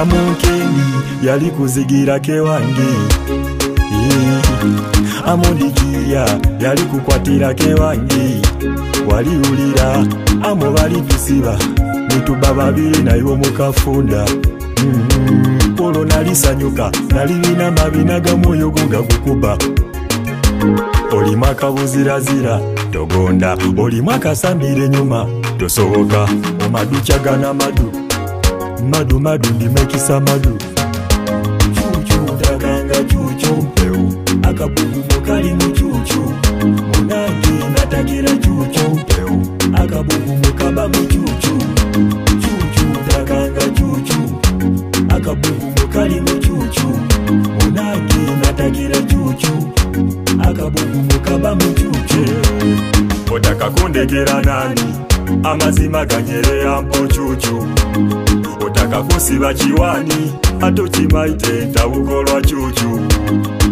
amunkendi yali kuzigira kewange. Amundikiya yali kukwatira kewange. Waliwulira amo bali tusiba nituba babiri naye omukafunda Mm, olwo nalisanyuka nalibina mabina gamwoyo go nga gukuba. Olimu akabuzirazira togonda olimu akasambira enyuma tosoboka omadu kyagana mmadụ mmadụ ndimekisa mmadụ chuchu ndakanga chucho mpeu akabubumo kalimo chuchu munange ndatakira chucho mpeu akabubumo kabamo chuchu chuchu ndakanga chuchu. Akabubumo kalimo chuchu. Munange ndatakira chuchu akabubumo kabamo chuchu odakakundekerana nani? Amazima ganyereya mpo chuchu. Cucu otaka kusiba kiwani atokimaite ntabukolwa cucu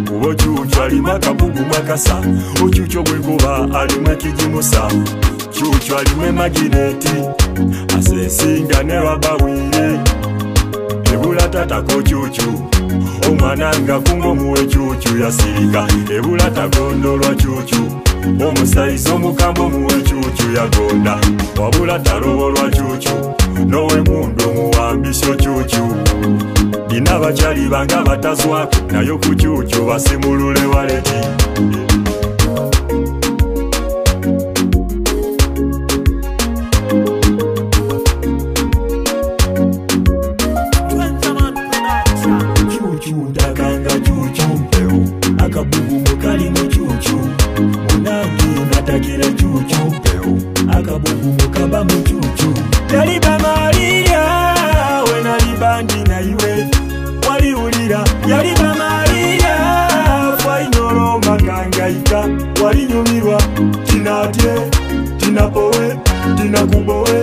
kuba cucu alimu akabugumu akasa ocucu bwekuba alimu ekijimusa cucu alimu emagineti asesinga ne lwabawire ebula tatako cucu omwana nga kunga omuwe cucu yasirika. Ebula tagondolwa cucu omusaiza omukambwe omuwe cucu yagonda wabula talobolwa cucu nowe mundu omuwambisyo cucu dina abakyali banga batazwako nayo ku cucu basimulule waleti akabugumu kaba mu cucu yaliba malirya wenalibandi naiwe waliwulira yaliba malirya fainolo makangaika walinyumirwa tinatye tinapowe tinakubowe.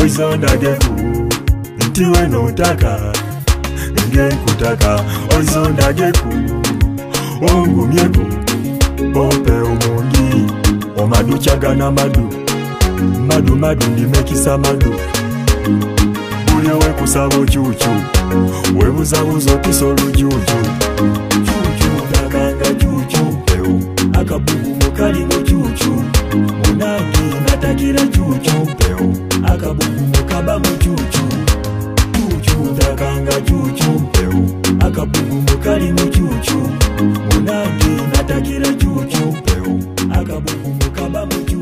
Oizondageku ntiwe notaka ngenkutaka oizondageku ongumyeku ompe omungi omadu kyagana madu. Madu madu ndimekisa madu. Buli owekusaba okyukyu webuzabuza okisa olujuju kyukyukaganga akabuhumu kalimo kalimu kyukyu munange natagira kyukyu akabuhumu baba muju